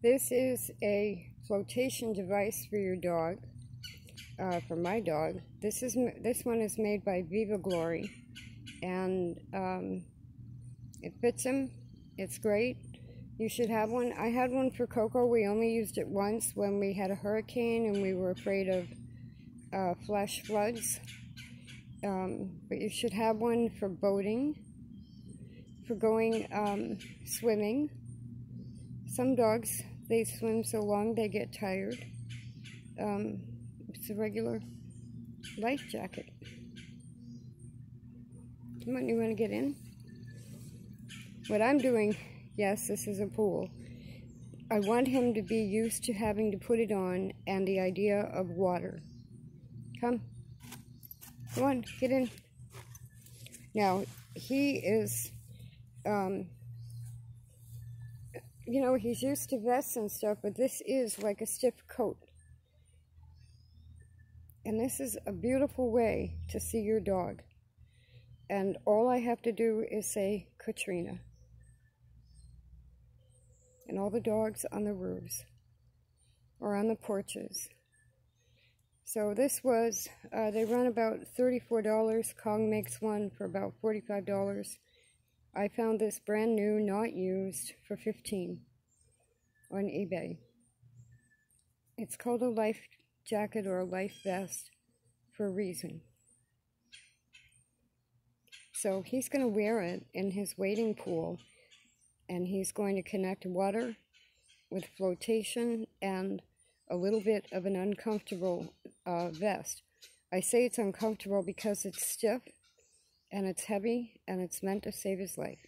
This is a flotation device for your dog, uh, for my dog. This is this one is made by VivaGlory, and um, it fits him. It's great. You should have one. I had one for Coco. We only used it once when we had a hurricane and we were afraid of uh, flash floods. Um, but you should have one for boating, for going um, swimming. Some dogs, they swim so long they get tired. Um, it's a regular life jacket. Come on, you want to get in? What I'm doing, yes, this is a pool. I want him to be used to having to put it on and the idea of water. Come. Come on, get in. Now, he is, um, you know, he's used to vests and stuff, but this is like a stiff coat. And this is a beautiful way to see your dog. And all I have to do is say, Katrina. And all the dogs on the roofs or on the porches. So this was, uh, they run about $34. Kong makes one for about $45. I found this brand new, not used, for 15 on eBay. It's called a life jacket or a life vest for a reason. So he's going to wear it in his wading pool and he's going to connect water with flotation and a little bit of an uncomfortable uh, vest. I say it's uncomfortable because it's stiff and it's heavy and it's meant to save his life.